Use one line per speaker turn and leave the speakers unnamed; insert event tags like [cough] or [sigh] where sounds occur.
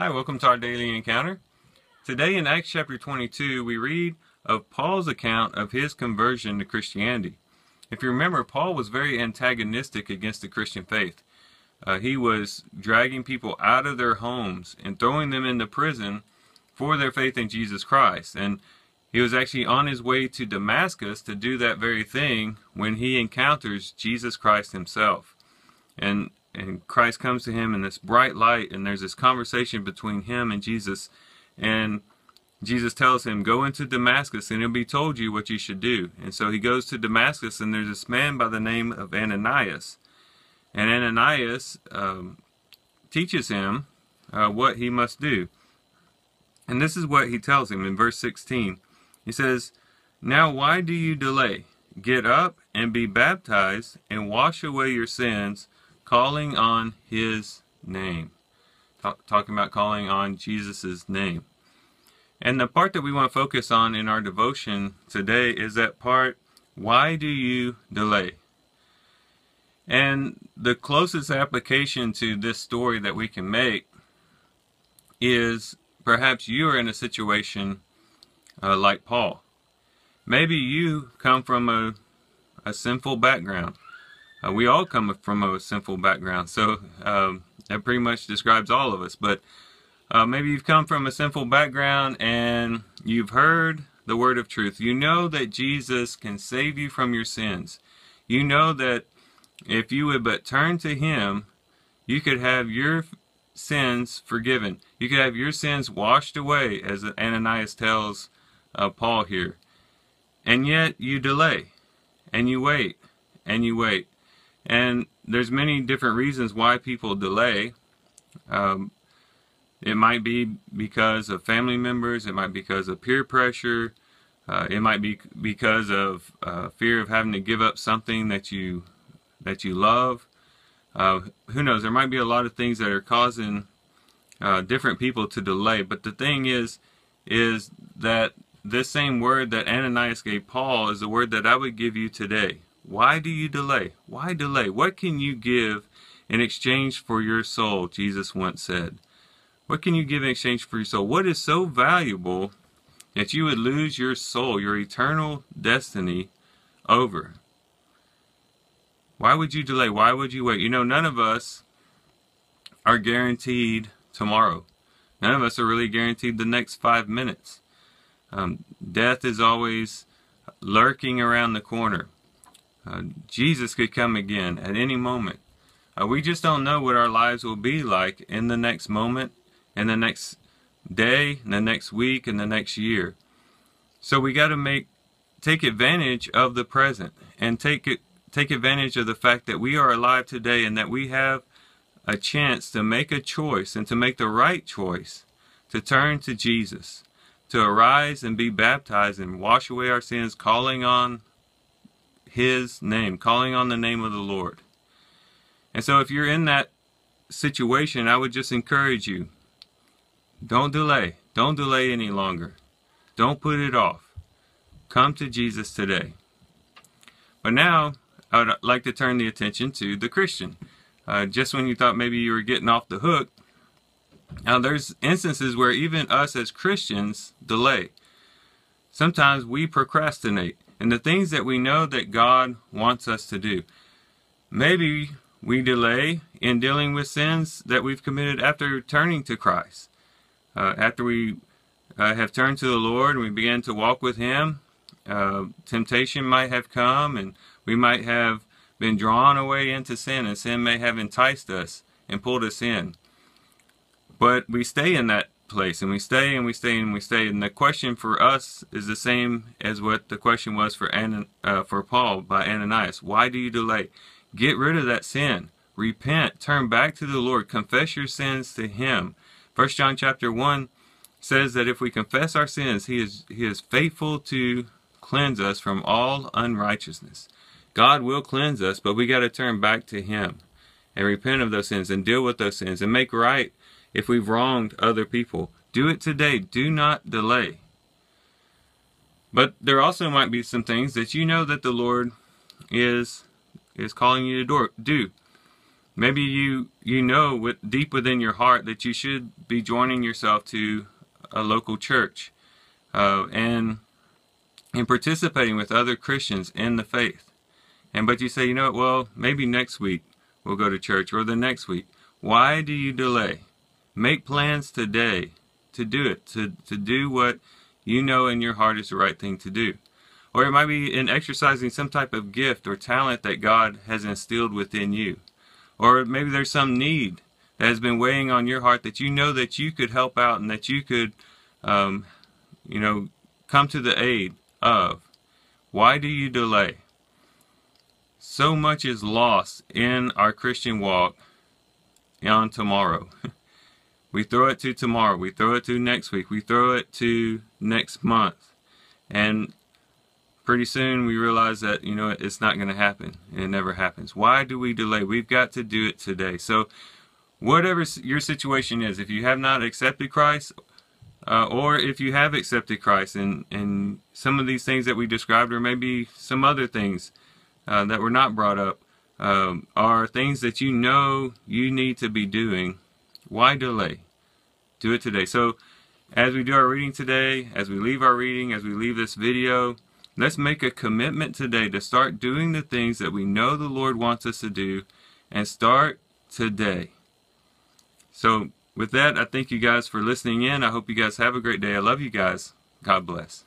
Hi, welcome to our daily encounter. Today in Acts chapter 22, we read of Paul's account of his conversion to Christianity. If you remember, Paul was very antagonistic against the Christian faith. Uh, he was dragging people out of their homes and throwing them into prison for their faith in Jesus Christ. And he was actually on his way to Damascus to do that very thing when he encounters Jesus Christ himself. And and Christ comes to him in this bright light, and there's this conversation between him and Jesus, and Jesus tells him, Go into Damascus, and it'll be told you what you should do. And so he goes to Damascus, and there's this man by the name of Ananias. And Ananias um, teaches him uh, what he must do. And this is what he tells him in verse 16. He says, Now why do you delay? Get up and be baptized, and wash away your sins calling on his name. Talk, talking about calling on Jesus' name. And the part that we want to focus on in our devotion today is that part, why do you delay? And the closest application to this story that we can make is perhaps you are in a situation uh, like Paul. Maybe you come from a, a sinful background. Uh, we all come from a sinful background, so um, that pretty much describes all of us. But uh, maybe you've come from a sinful background and you've heard the word of truth. You know that Jesus can save you from your sins. You know that if you would but turn to Him, you could have your sins forgiven. You could have your sins washed away, as Ananias tells uh, Paul here. And yet you delay, and you wait, and you wait. And there's many different reasons why people delay. Um, it might be because of family members. It might be because of peer pressure. Uh, it might be because of uh, fear of having to give up something that you that you love. Uh, who knows? There might be a lot of things that are causing uh, different people to delay. But the thing is, is that this same word that Ananias gave Paul is the word that I would give you today. Why do you delay? Why delay? What can you give in exchange for your soul? Jesus once said. What can you give in exchange for your soul? What is so valuable that you would lose your soul, your eternal destiny, over? Why would you delay? Why would you wait? You know, none of us are guaranteed tomorrow. None of us are really guaranteed the next five minutes. Um, death is always lurking around the corner. Uh, Jesus could come again at any moment. Uh, we just don't know what our lives will be like in the next moment, in the next day, in the next week, in the next year. So we got to make take advantage of the present and take it take advantage of the fact that we are alive today and that we have a chance to make a choice and to make the right choice to turn to Jesus, to arise and be baptized and wash away our sins, calling on his name, calling on the name of the Lord. And so if you're in that situation, I would just encourage you, don't delay. Don't delay any longer. Don't put it off. Come to Jesus today. But now, I would like to turn the attention to the Christian. Uh, just when you thought maybe you were getting off the hook, now there's instances where even us as Christians delay. Sometimes we procrastinate and the things that we know that God wants us to do. Maybe we delay in dealing with sins that we've committed after turning to Christ. Uh, after we uh, have turned to the Lord and we begin to walk with Him, uh, temptation might have come and we might have been drawn away into sin and sin may have enticed us and pulled us in. But we stay in that place and we stay and we stay and we stay. And the question for us is the same as what the question was for uh, for Paul by Ananias. Why do you delay? Get rid of that sin. Repent. Turn back to the Lord. Confess your sins to him. First John chapter 1 says that if we confess our sins he is he is faithful to cleanse us from all unrighteousness. God will cleanse us but we got to turn back to him and repent of those sins and deal with those sins and make right if we've wronged other people. Do it today. Do not delay. But there also might be some things that you know that the Lord is is calling you to do. maybe you you know with, deep within your heart that you should be joining yourself to a local church uh, and and participating with other Christians in the faith. And but you say, you know what, well, maybe next week we'll go to church or the next week. Why do you delay? Make plans today to do it, to, to do what you know in your heart is the right thing to do. Or it might be in exercising some type of gift or talent that God has instilled within you. Or maybe there's some need that has been weighing on your heart that you know that you could help out and that you could, um, you know, come to the aid of. Why do you delay? So much is lost in our Christian walk on tomorrow. [laughs] we throw it to tomorrow. We throw it to next week. We throw it to next month. And pretty soon we realize that, you know, it's not going to happen. It never happens. Why do we delay? We've got to do it today. So whatever your situation is, if you have not accepted Christ, uh, or if you have accepted Christ and, and some of these things that we described, or maybe some other things uh, that were not brought up, um, are things that you know you need to be doing, why delay? Do it today. So as we do our reading today, as we leave our reading, as we leave this video, let's make a commitment today to start doing the things that we know the Lord wants us to do and start today. So with that, I thank you guys for listening in. I hope you guys have a great day. I love you guys. God bless.